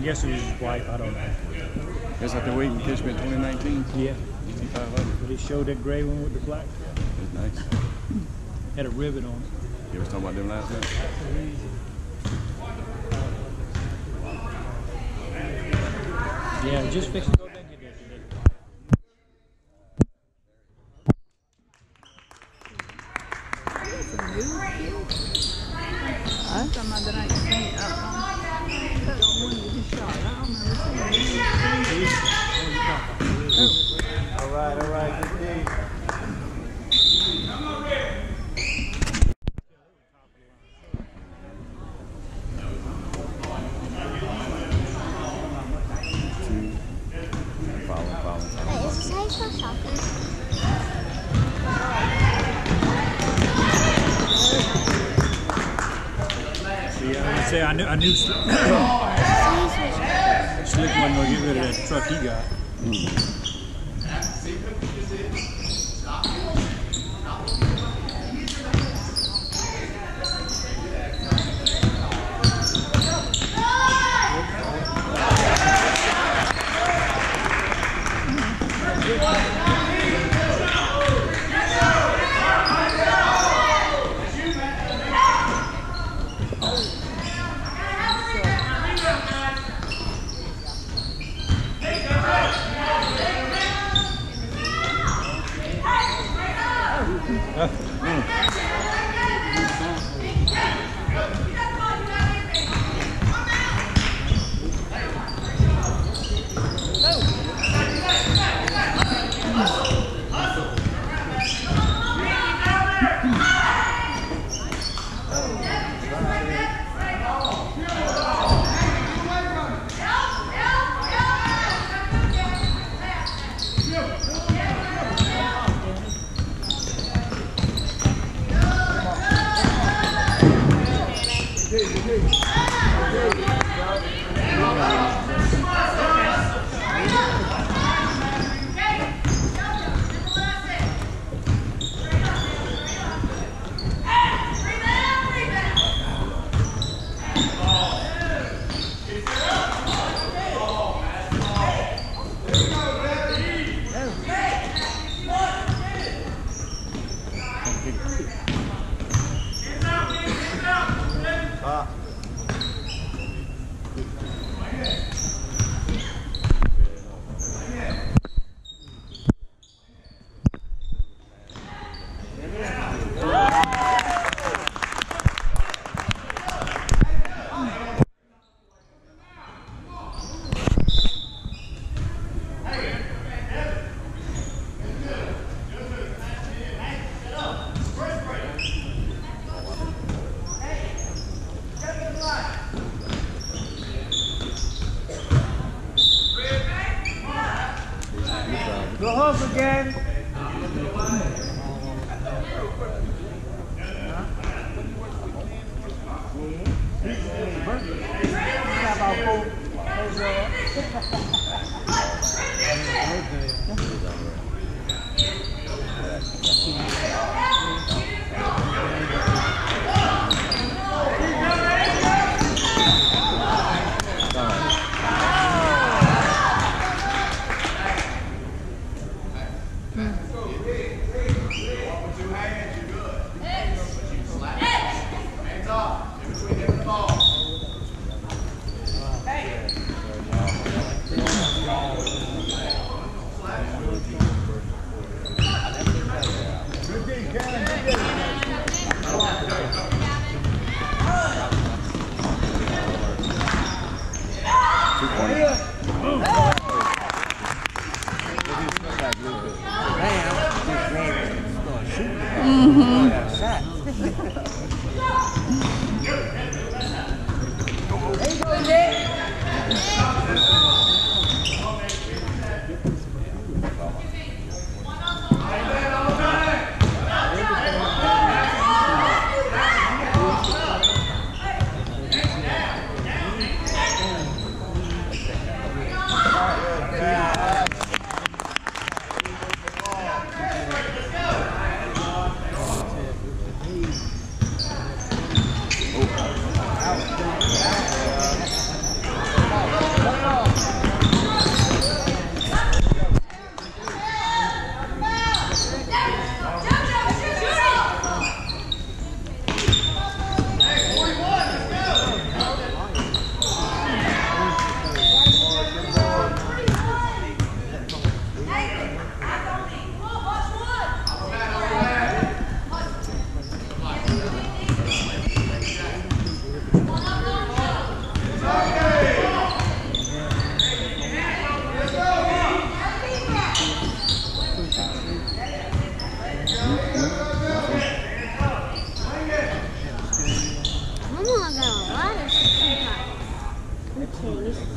I guess it was his wife, I don't know. Guess That's like the week in Kishman 2019. Yeah. GT500. But he showed that gray one with the black. It's nice. Had a ribbon on it. You was talking about them last night? Yeah, just fixed right, all right. Good knew, I knew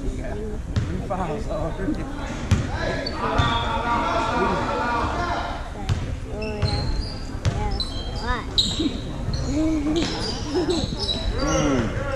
Okay. Fouls already. Oh hmm.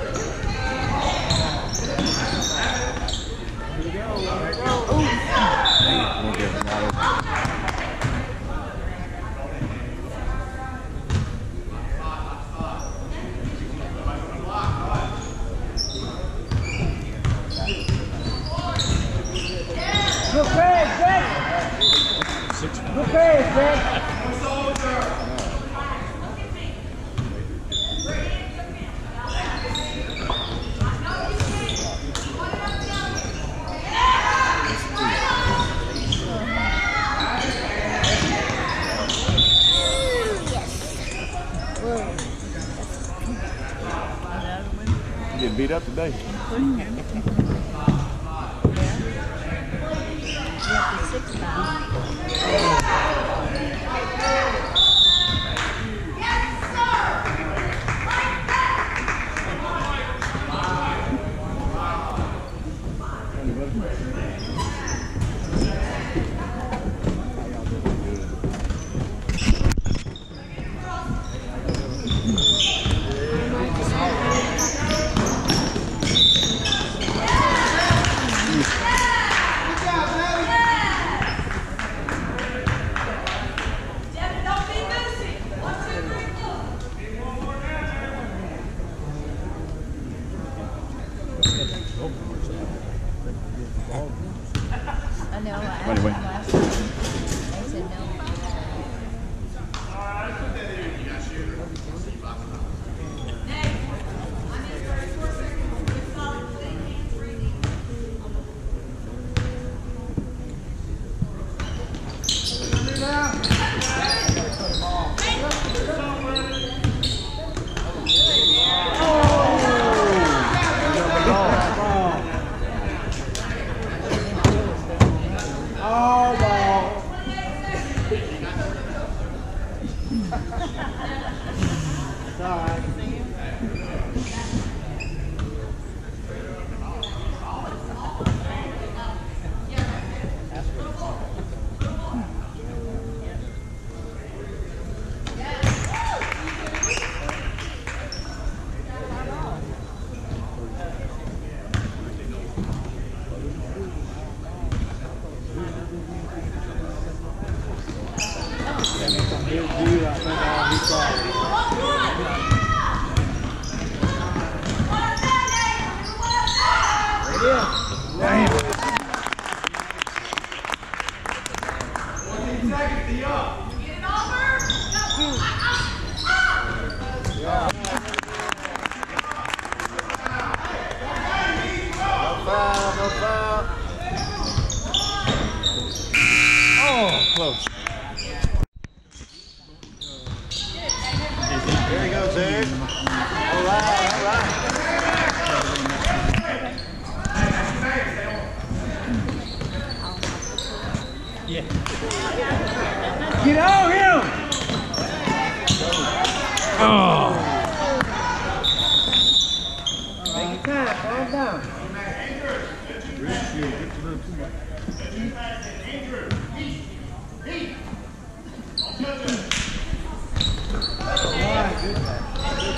Alright, good.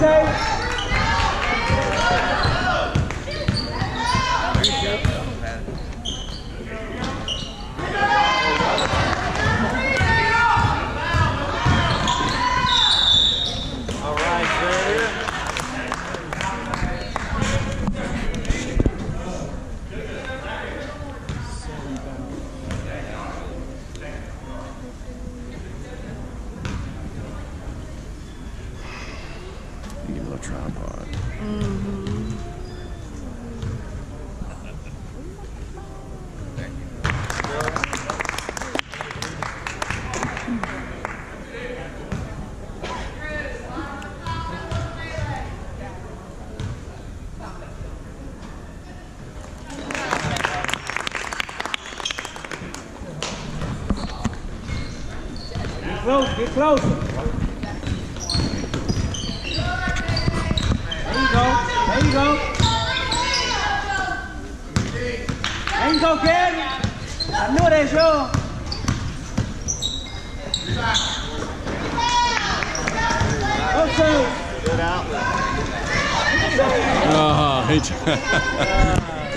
There closer. There you go. There you go. There you go, Gary. I knew that's yours. Good out. Oh, he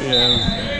yeah.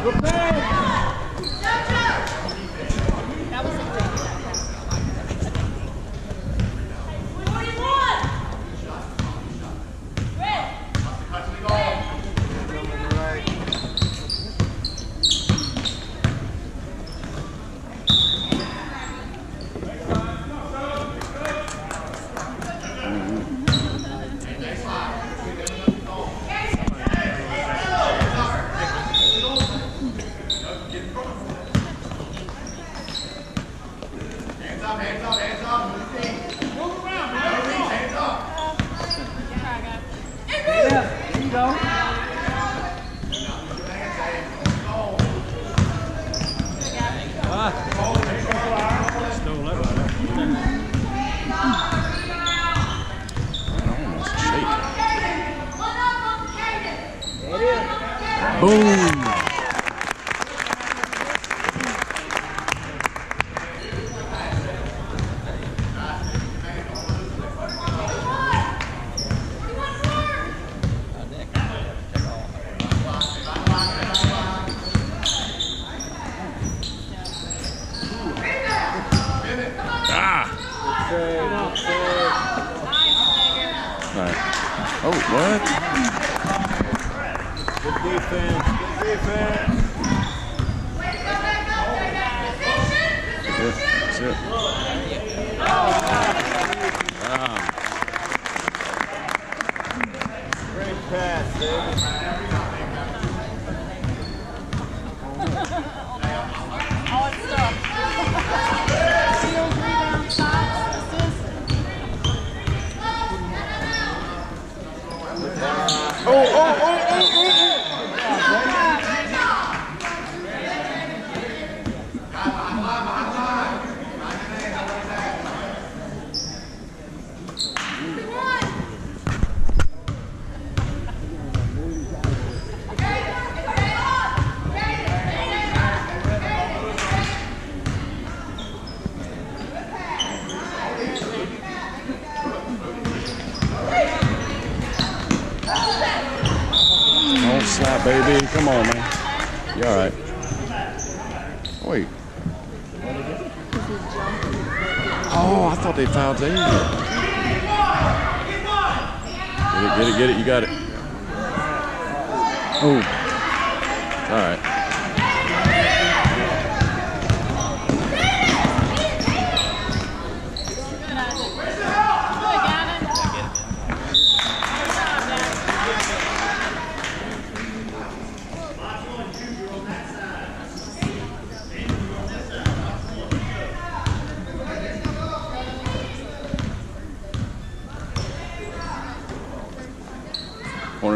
Good Right. Oh, what? Good defense. Good defense. That's it. That's it. Wow. Great pass, David. Baby. Come on, man. You all right? Wait. Oh, I thought they fouled Xavier. Get it, get it, get it. You got it. Oh. All right.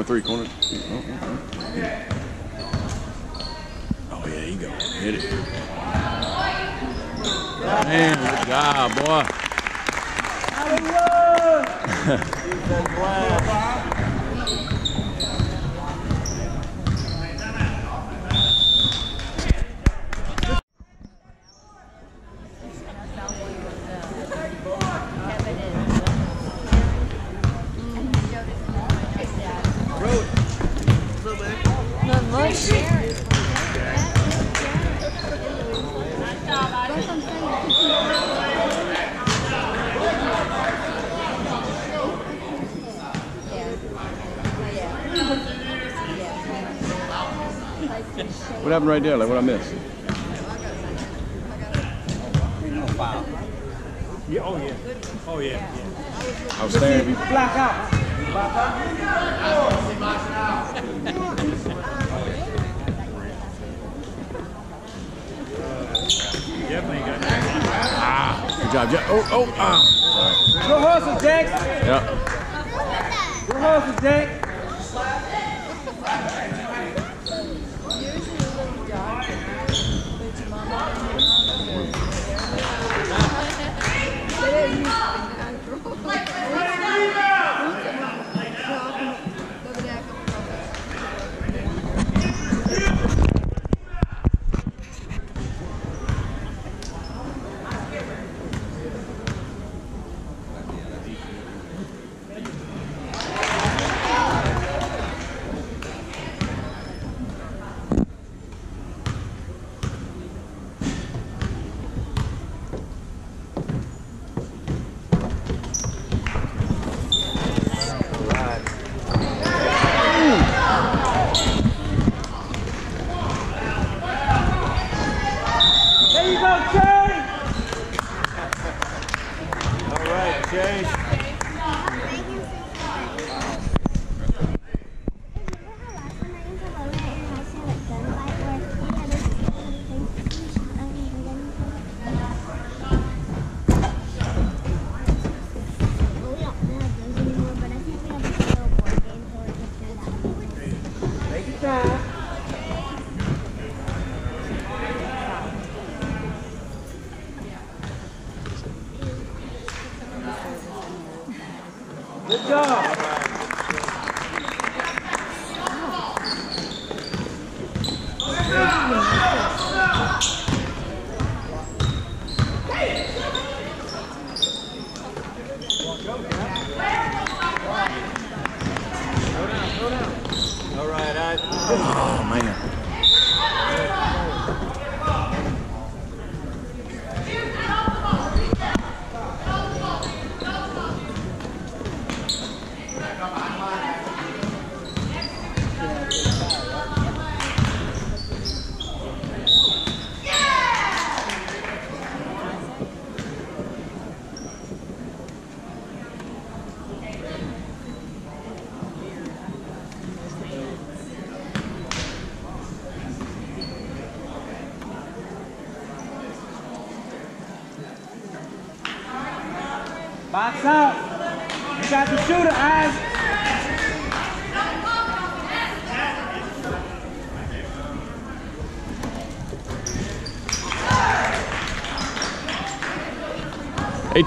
Corner three, corner. Oh, oh, oh. Oh, yeah, you go. Hit it. Man, good job, boy. Defense last. Not much. What happened right there? Like, what I missed? Yeah, oh yeah. Oh yeah. yeah. I was staring. Black out. Definitely got Good job, Jack. Oh, oh, ah. Good hustle, Jack. Sorry. Yeah. Good hustle, Jack.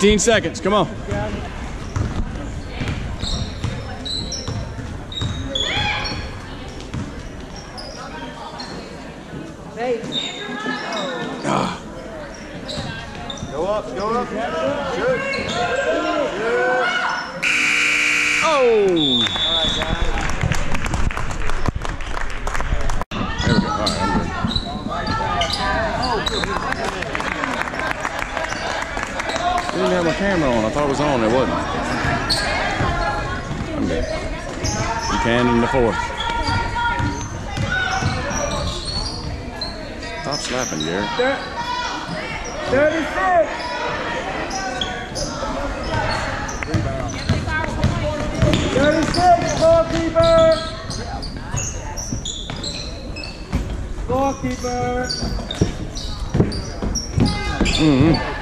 15 seconds. Come on. happened here. 36. 36, goalkeeper. Goalkeeper. Mm -hmm.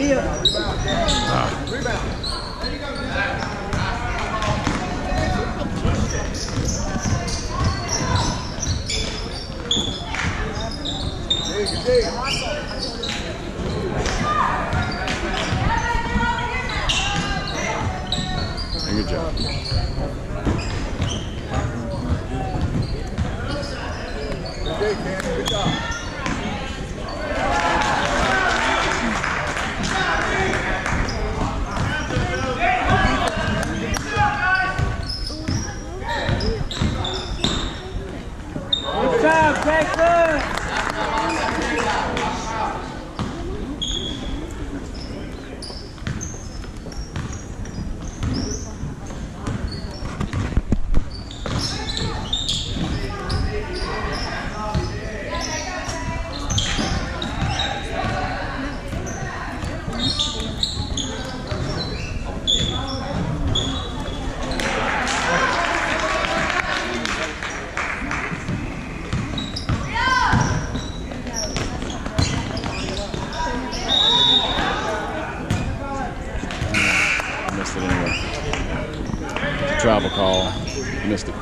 Yeah. travel call. Missed it.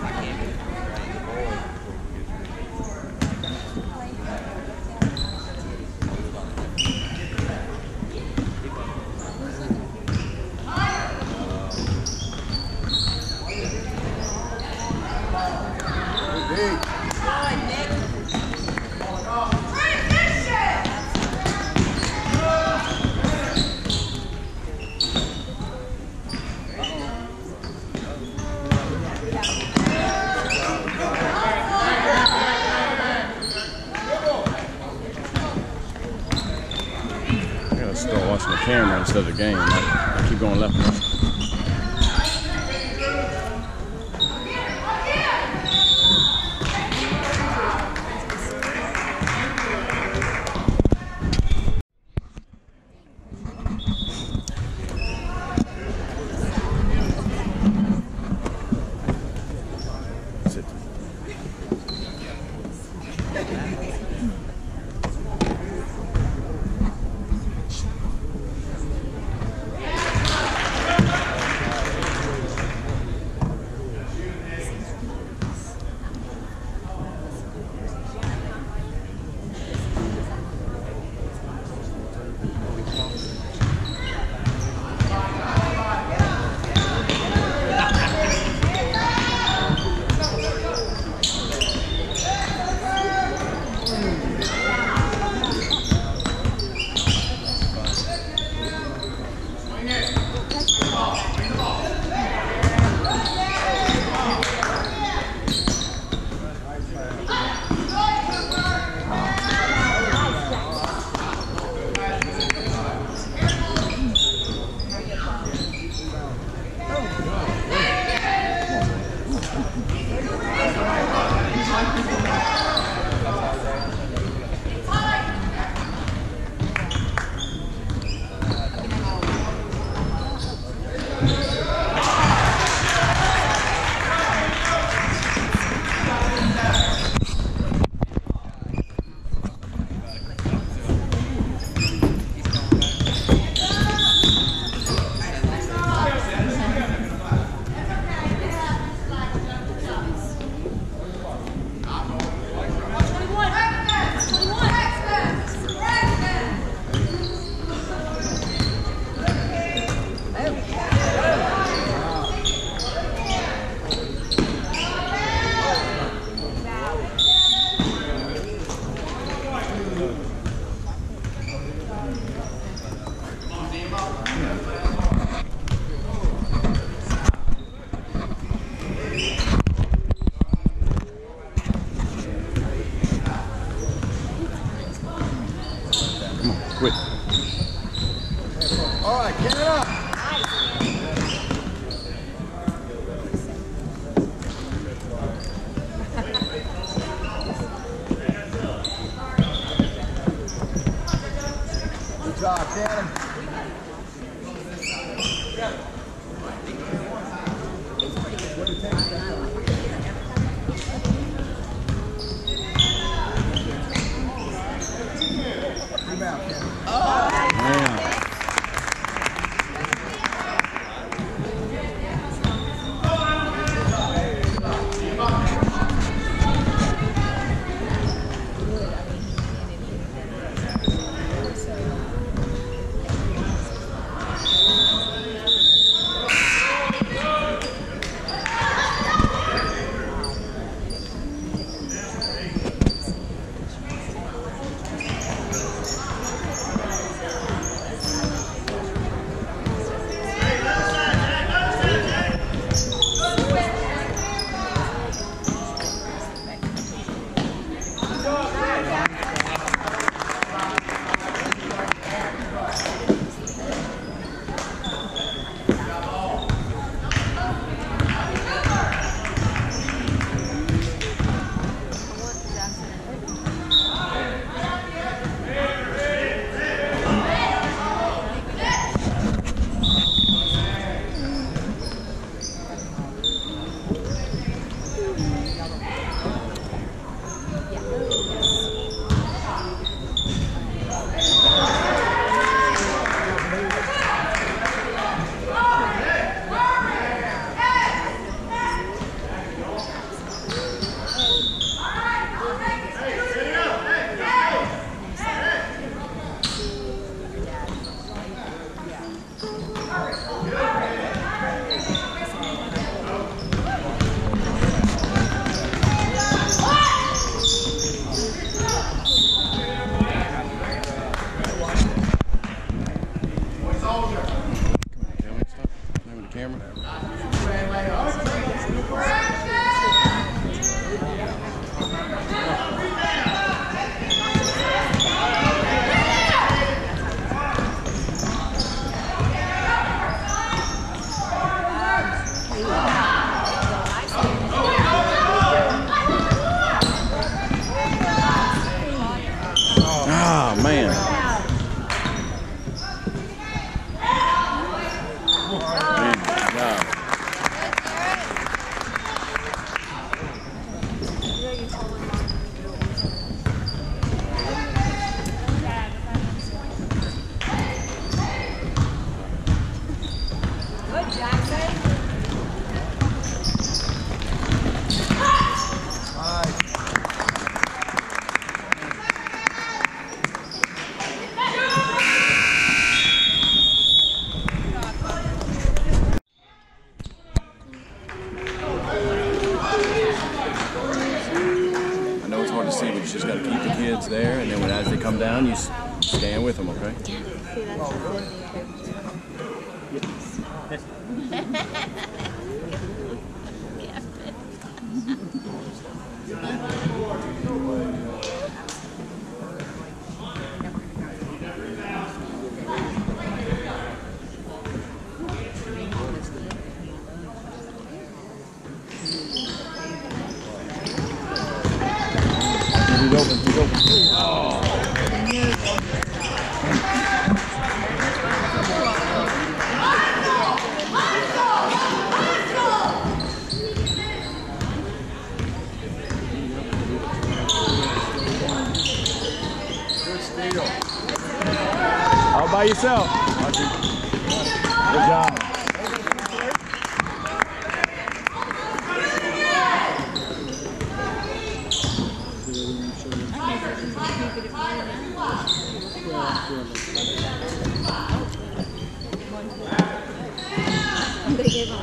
one point. They gave him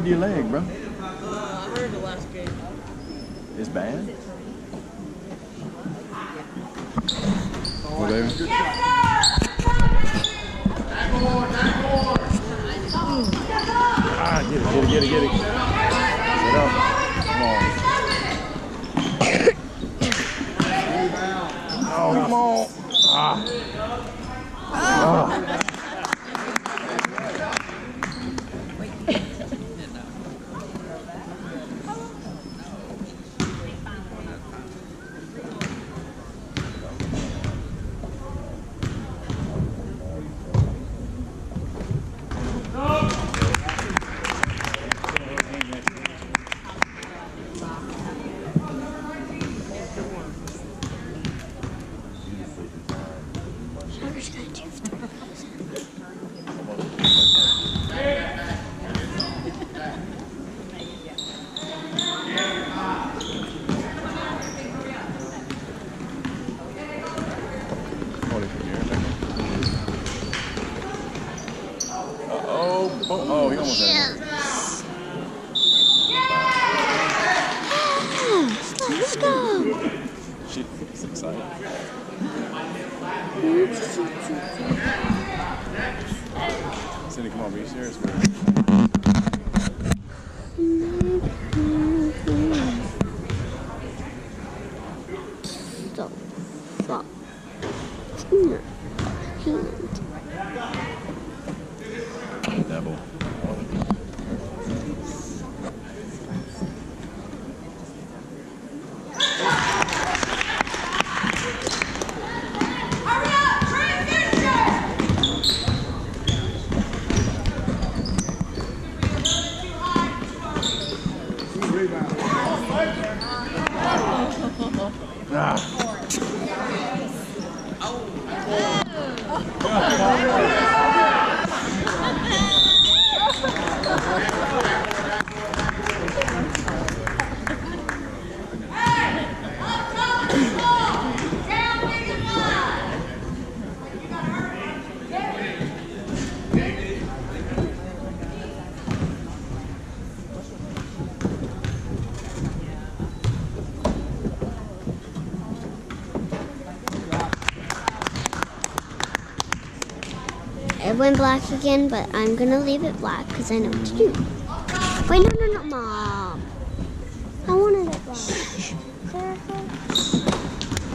did your leg, bro? gift. Black again, but I'm gonna leave it black because I know what to do. Wait, no, no, no, mom. I wanted it black. Seriously?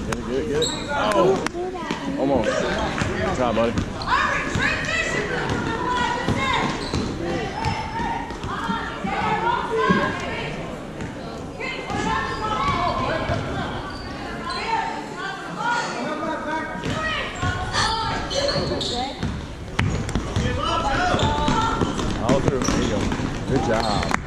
Get it, get it, get it. Oh, Don't do that. almost. Good job, buddy. Through. There you go. Good job.